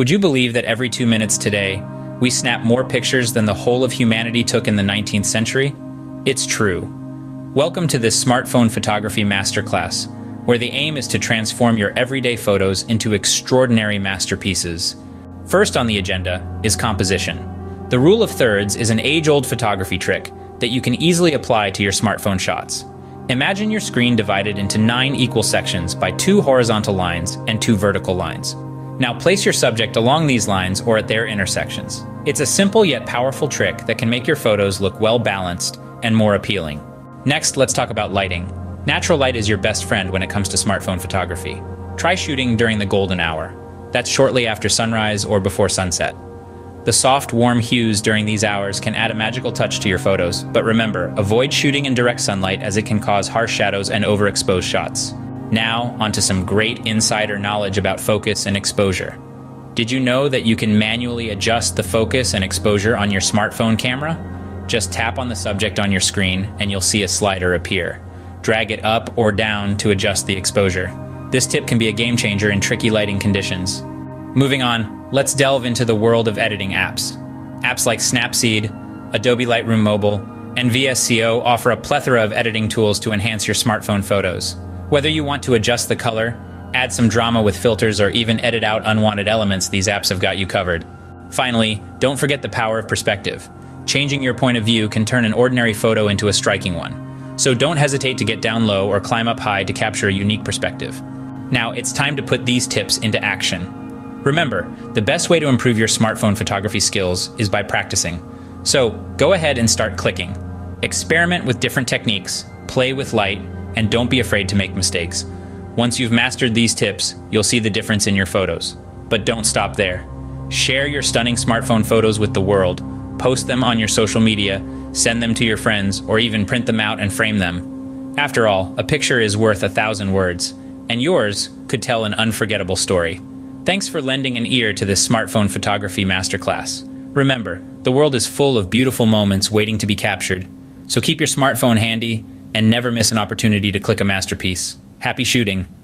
Would you believe that every two minutes today, we snap more pictures than the whole of humanity took in the 19th century? It's true. Welcome to this smartphone photography masterclass, where the aim is to transform your everyday photos into extraordinary masterpieces. First on the agenda is composition. The rule of thirds is an age-old photography trick that you can easily apply to your smartphone shots. Imagine your screen divided into nine equal sections by two horizontal lines and two vertical lines. Now place your subject along these lines or at their intersections. It's a simple yet powerful trick that can make your photos look well balanced and more appealing. Next, let's talk about lighting. Natural light is your best friend when it comes to smartphone photography. Try shooting during the golden hour. That's shortly after sunrise or before sunset. The soft, warm hues during these hours can add a magical touch to your photos, but remember, avoid shooting in direct sunlight as it can cause harsh shadows and overexposed shots. Now, onto some great insider knowledge about focus and exposure. Did you know that you can manually adjust the focus and exposure on your smartphone camera? Just tap on the subject on your screen and you'll see a slider appear. Drag it up or down to adjust the exposure. This tip can be a game changer in tricky lighting conditions. Moving on, let's delve into the world of editing apps. Apps like Snapseed, Adobe Lightroom Mobile, and VSCO offer a plethora of editing tools to enhance your smartphone photos. Whether you want to adjust the color, add some drama with filters, or even edit out unwanted elements, these apps have got you covered. Finally, don't forget the power of perspective. Changing your point of view can turn an ordinary photo into a striking one. So don't hesitate to get down low or climb up high to capture a unique perspective. Now, it's time to put these tips into action. Remember, the best way to improve your smartphone photography skills is by practicing. So go ahead and start clicking. Experiment with different techniques, play with light, and don't be afraid to make mistakes. Once you've mastered these tips, you'll see the difference in your photos. But don't stop there. Share your stunning smartphone photos with the world, post them on your social media, send them to your friends, or even print them out and frame them. After all, a picture is worth a thousand words, and yours could tell an unforgettable story. Thanks for lending an ear to this smartphone photography masterclass. Remember, the world is full of beautiful moments waiting to be captured. So keep your smartphone handy and never miss an opportunity to click a masterpiece. Happy shooting!